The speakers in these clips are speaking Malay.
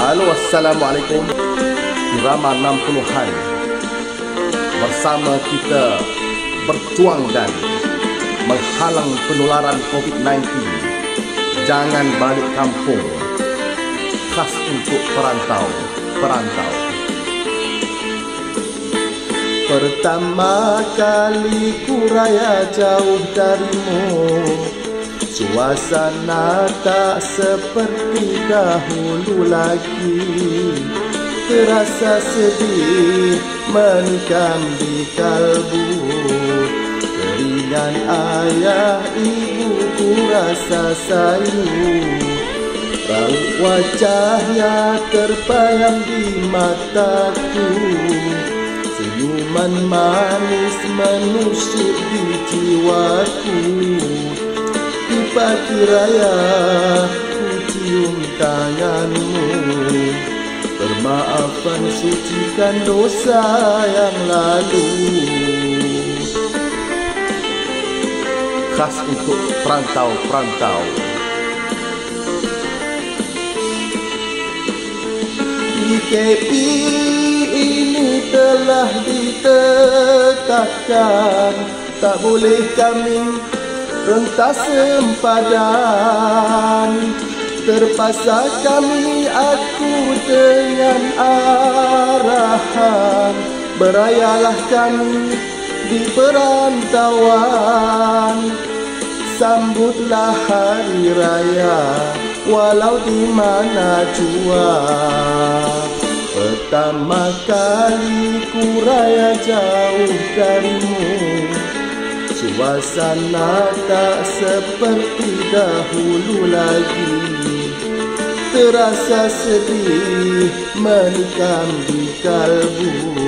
Halo Assalamualaikum. Irama 60-an Bersama kita berjuang dan menghalang penularan COVID-19 Jangan balik kampung. Khas untuk perantau-perantau Pertama kali ku raya jauh darimu Suasana tak seperti dahulu lagi. Terasa sedih menikam di kalbu. Keringan ayah ibu ku rasa sayu. Raut wajahnya terbayang di mataku. Senyuman manis menusuk di jiwaku pagi raya ku cium tanganmu. Bermaafkan sucikan dosa yang lalu. Khas untuk perantau-perantau. IKP ini telah ditetapkan. Tak boleh kami rentas sempadan. Terpaksa kami aku dengan arahan. Berayalah kami di perantauan. Sambutlah hari raya walau di mana jua. Pertama kali ku raya jauh darimu Suasana tak seperti dahulu lagi. Terasa sedih menikam di kalbu.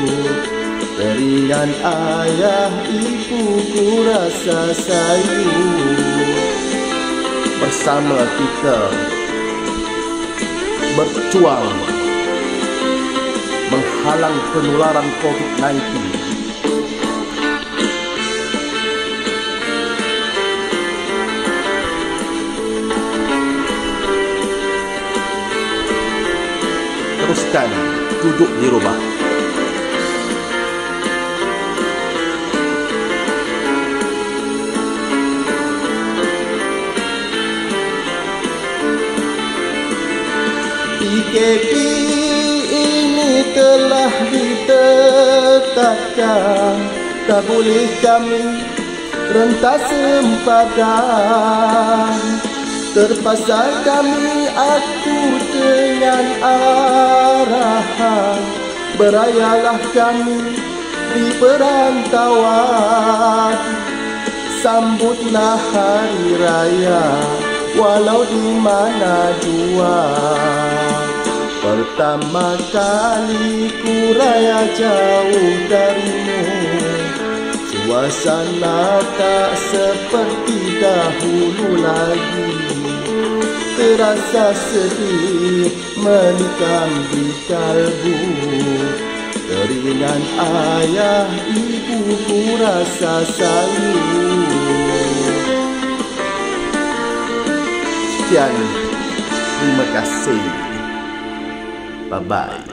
Teringan ayah ibu ku rasa sayu Bersama kita berjuang Menghalang penularan COVID-19 teruskan duduk di rumah. PKP ini telah ditetapkan Tak boleh kami rentas sempadan Terpaksa kami aku dengan arahan Berayalah kami di perantauan. Sambutlah hari raya walau di mana jua Pertama kali ku raya jauh darimu. Suasana tak seperti dahulu lagi terasa sedih menikam di kalbu. Keringan ayah ibu ku rasa sayu Sekian, terima kasih. Bye-bye